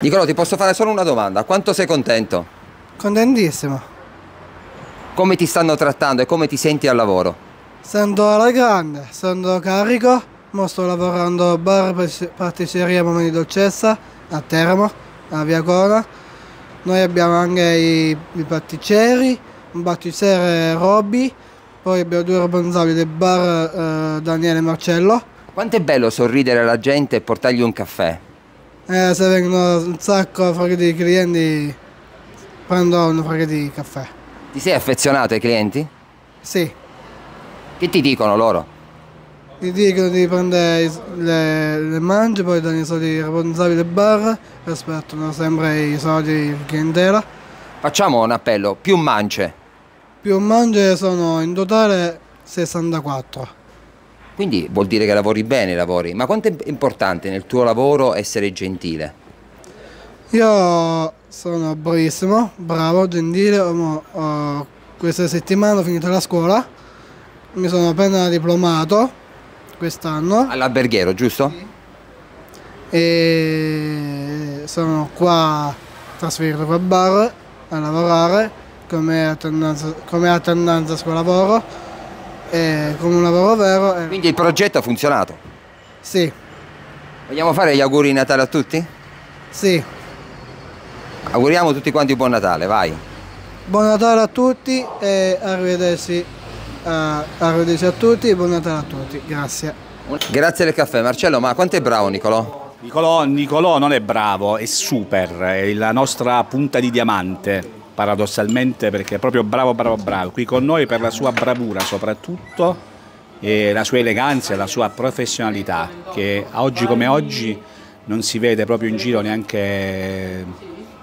Nicolò, ti posso fare solo una domanda. Quanto sei contento? Contentissimo. Come ti stanno trattando e come ti senti al lavoro? Sento alla grande, sento carico. Mo sto lavorando a bar pasticceria Mamma Dolcezza a Teramo, a Via Cona. Noi abbiamo anche i, i pasticceri, un pasticcere Robby, poi abbiamo due responsabili del bar eh, Daniele e Marcello. Quanto è bello sorridere alla gente e portargli un caffè? Eh, se vengono un sacco di clienti prendo un frega di caffè. Ti sei affezionato ai clienti? Sì. Che ti dicono loro? Ti dicono di prendere le, le mangi, poi danno i soldi responsabili del bar, rispettano sempre i soldi di clientela. Facciamo un appello, più mance. Più mance sono in totale 64. Quindi vuol dire che lavori bene, lavori. Ma quanto è importante nel tuo lavoro essere gentile? Io sono bravissimo, bravo, gentile. Ho, questa settimana ho finito la scuola, mi sono appena diplomato quest'anno. All'alberghiero, giusto? Sì. E sono qua trasferito qua a bar a lavorare come attendance, come attendance scuola-lavoro eh, come un lavoro vero. Eh. Quindi il progetto ha funzionato? Sì. Vogliamo fare gli auguri di Natale a tutti? Sì. Auguriamo tutti quanti buon Natale, vai. Buon Natale a tutti e arrivederci, uh, arrivederci a tutti e buon Natale a tutti, grazie. Grazie del caffè Marcello, ma quanto è bravo Nicolò? Nicolò, Nicolò non è bravo, è super, è la nostra punta di diamante paradossalmente perché è proprio bravo, bravo, bravo, qui con noi per la sua bravura soprattutto e la sua eleganza e la sua professionalità che oggi come oggi non si vede proprio in giro neanche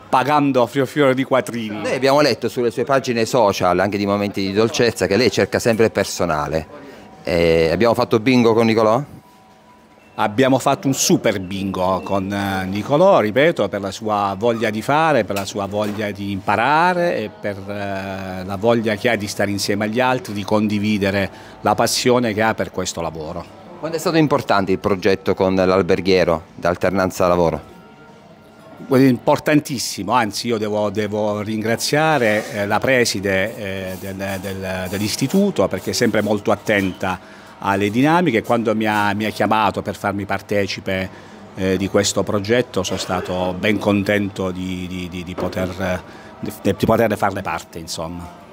pagando frio fiore di quattrini. Noi abbiamo letto sulle sue pagine social, anche di momenti di dolcezza, che lei cerca sempre personale. E abbiamo fatto bingo con Nicolò? Abbiamo fatto un super bingo con eh, Nicolò, ripeto, per la sua voglia di fare, per la sua voglia di imparare e per eh, la voglia che ha di stare insieme agli altri, di condividere la passione che ha per questo lavoro. Quando è stato importante il progetto con l'alberghiero d'alternanza lavoro? Importantissimo, anzi io devo, devo ringraziare eh, la preside del, del, dell'istituto perché è sempre molto attenta alle dinamiche. Quando mi ha, mi ha chiamato per farmi partecipe eh, di questo progetto sono stato ben contento di, di, di, di poter, poterne farne parte. Insomma.